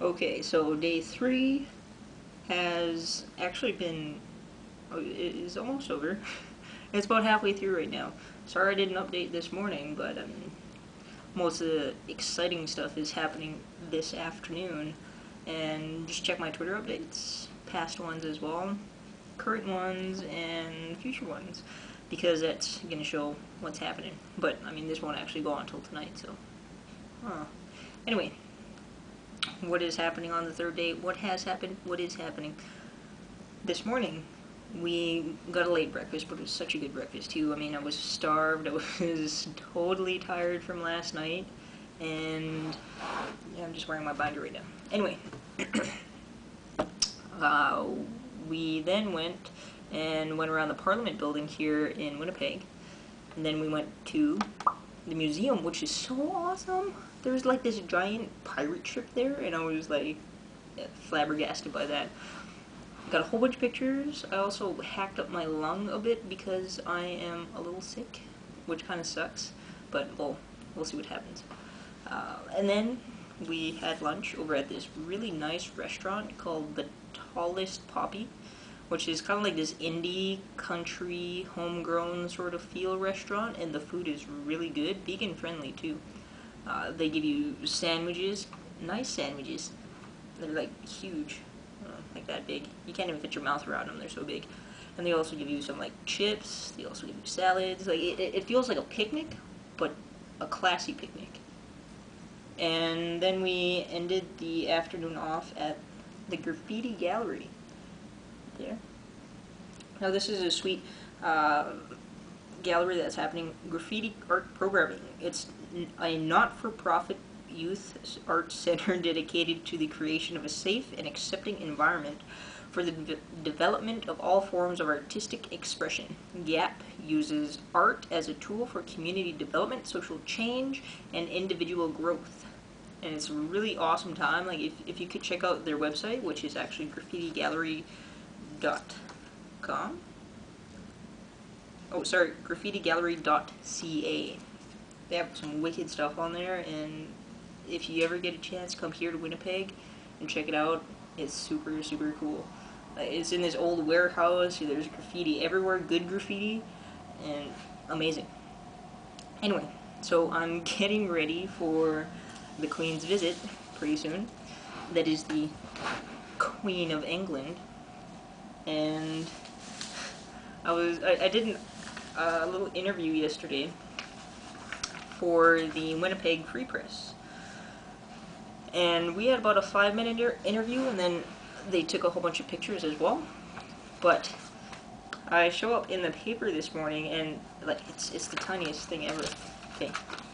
Okay, so day three has actually been oh, is almost over. it's about halfway through right now. Sorry I didn't update this morning, but um, most of the exciting stuff is happening this afternoon. And just check my Twitter updates, past ones as well, current ones, and future ones, because that's going to show what's happening. But, I mean, this won't actually go on until tonight, so. Huh. Anyway, what is happening on the third day? What has happened? What is happening? This morning, we got a late breakfast, but it was such a good breakfast too. I mean, I was starved. I was totally tired from last night, and yeah, I'm just wearing my binder right now. Anyway, uh, we then went and went around the Parliament building here in Winnipeg, and then we went to the museum, which is so awesome. There's like this giant pirate ship there, and I was like flabbergasted by that. Got a whole bunch of pictures. I also hacked up my lung a bit because I am a little sick, which kind of sucks, but well, we'll see what happens. Uh, and then we had lunch over at this really nice restaurant called The Tallest Poppy, which is kind of like this indie, country, homegrown sort of feel restaurant, and the food is really good, vegan friendly too. Uh, they give you sandwiches, nice sandwiches. They're like huge like that big. You can't even fit your mouth around them, they're so big. And they also give you some like chips, they also give you salads. Like it, it feels like a picnic, but a classy picnic. And then we ended the afternoon off at the graffiti gallery. There. Now this is a sweet uh, gallery that's happening graffiti art programming. It's a not-for-profit youth arts center dedicated to the creation of a safe and accepting environment for the de development of all forms of artistic expression. GAP uses art as a tool for community development, social change, and individual growth. And it's a really awesome time. Like if, if you could check out their website, which is actually graffitigallery.com. Oh, sorry, graffitigallery.ca. They have some wicked stuff on there, and if you ever get a chance, come here to Winnipeg and check it out. It's super, super cool. Uh, it's in this old warehouse. There's graffiti everywhere, good graffiti, and amazing. Anyway, so I'm getting ready for the Queen's visit pretty soon. That is the Queen of England. And I was, I, I did a little interview yesterday for the Winnipeg Free Press. And we had about a five minute inter interview and then they took a whole bunch of pictures as well. But I show up in the paper this morning and like it's it's the tiniest thing ever. Okay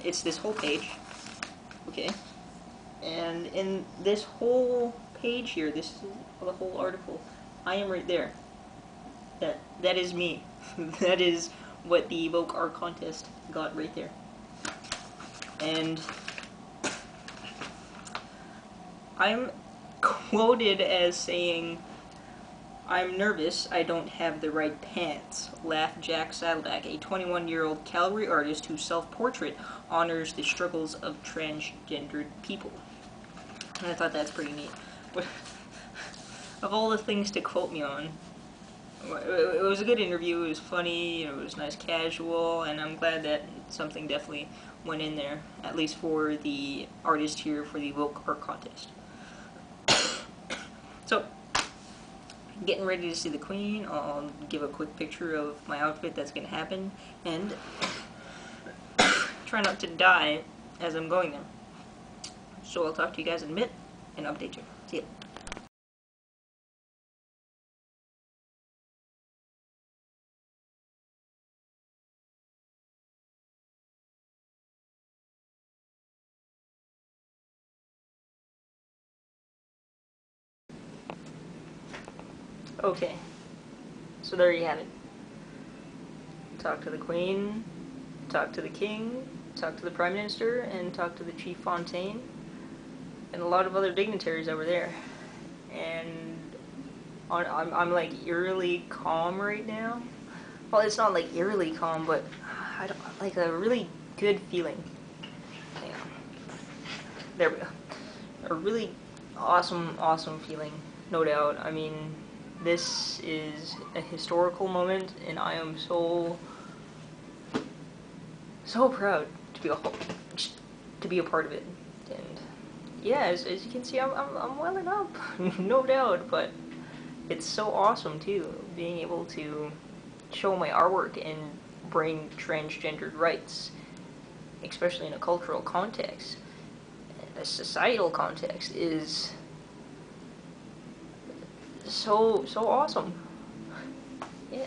it's this whole page okay? And in this whole page here this is the whole article I am right there. That that is me. That is what the Evoke Art Contest got right there. And I'm quoted as saying, I'm nervous. I don't have the right pants, laughed Jack Saddleback, a 21-year-old Calgary artist whose self-portrait honors the struggles of transgendered people. And I thought that's pretty neat. Of all the things to quote me on, it was a good interview, it was funny, it was nice casual, and I'm glad that something definitely went in there, at least for the artist here for the Evoke Art Contest. So, getting ready to see the Queen. I'll give a quick picture of my outfit that's going to happen. And try not to die as I'm going there. So I'll talk to you guys in a bit and update you. See ya. Okay, so there you have it. Talk to the Queen, talk to the King, talk to the Prime Minister, and talk to the Chief Fontaine, and a lot of other dignitaries over there. And I'm, I'm like eerily calm right now. Well, it's not like eerily calm, but I don't like a really good feeling. Hang on. There we go. A really awesome, awesome feeling, no doubt. I mean, this is a historical moment, and I am so, so proud to be a to be a part of it. And yeah, as, as you can see, I'm, I'm, I'm welling up, no doubt. But it's so awesome too, being able to show my artwork and bring transgendered rights, especially in a cultural context, a societal context, is so so awesome. Yeah.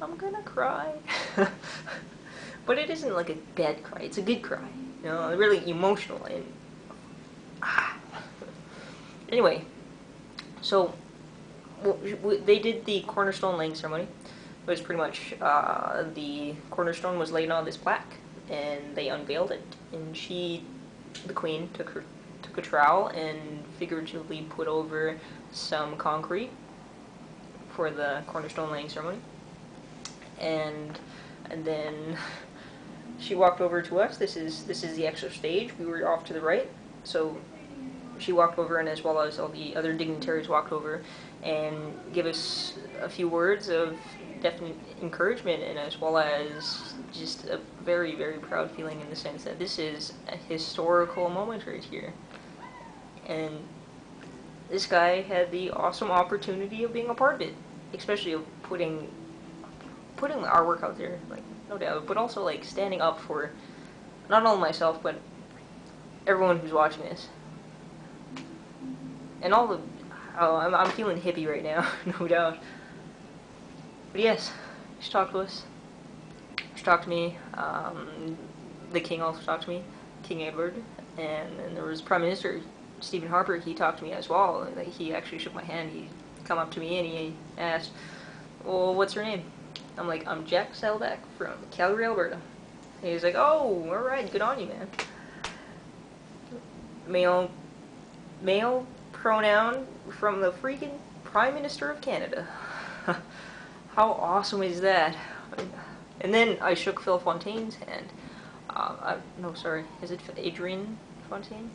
I'm gonna cry. but it isn't like a bad cry, it's a good cry. You know, really emotional and ah. Anyway, so well, they did the cornerstone laying ceremony. It was pretty much uh, the cornerstone was laid on this plaque, and they unveiled it. And she, the queen, took her a trowel and figuratively put over some concrete for the cornerstone laying ceremony. And and then she walked over to us. This is this is the extra stage. We were off to the right, so she walked over, and as well as all the other dignitaries walked over and give us a few words of definite encouragement, and as well as just a very very proud feeling in the sense that this is a historical moment right here, and this guy had the awesome opportunity of being a part of it, especially of putting putting our work out there, like no doubt, but also like standing up for not only myself but everyone who's watching this, and all the oh I'm I'm feeling hippie right now, no doubt. But yes, she talked to us. She talked to me. Um, the king also talked to me, King Edward, and then there was Prime Minister Stephen Harper, he talked to me as well. He actually shook my hand. He come up to me and he asked, well, what's your name? I'm like, I'm Jack Saddleback from Calgary, Alberta. He's like, oh, alright, good on you, man. Male, male pronoun from the freaking Prime Minister of Canada. How awesome is that? And then I shook Phil Fontaine's hand. Uh, I, no, sorry, is it Adrian Fontaine?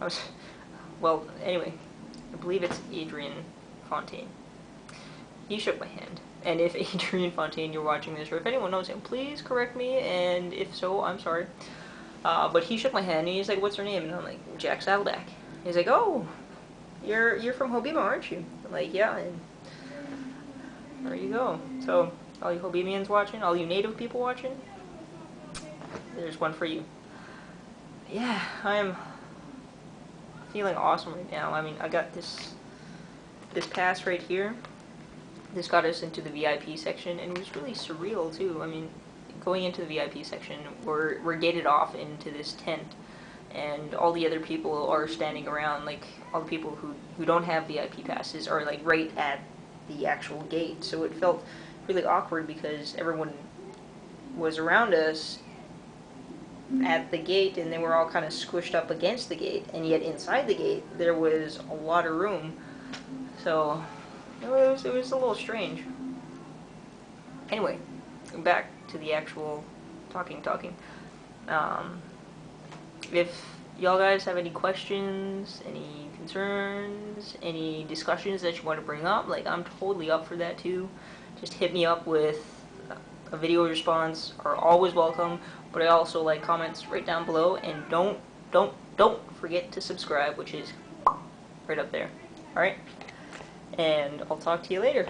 Was, well, anyway, I believe it's Adrian Fontaine. He shook my hand. And if Adrian Fontaine, you're watching this, or if anyone knows him, please correct me, and if so, I'm sorry. Uh, but he shook my hand, and he's like, what's your name? And I'm like, Jack Saddleback. He's like, oh, you're you're from Hobbema, aren't you? I'm like, yeah, and there you go. So, all you Hobemians watching, all you native people watching, there's one for you. Yeah, I'm feeling awesome right now. I mean, I got this this pass right here. This got us into the VIP section, and it was really surreal too. I mean, going into the VIP section, we're we're gated off into this tent, and all the other people are standing around. Like all the people who who don't have VIP passes are like right at the actual gate. So it felt really awkward because everyone was around us at the gate and they were all kind of squished up against the gate and yet inside the gate there was a lot of room. So it was, it was a little strange. Anyway back to the actual talking talking. Um, if y'all guys have any questions any concerns any discussions that you want to bring up like I'm totally up for that too. Just hit me up with a video response are always welcome but I also like comments right down below and don't don't don't forget to subscribe which is right up there. Alright and I'll talk to you later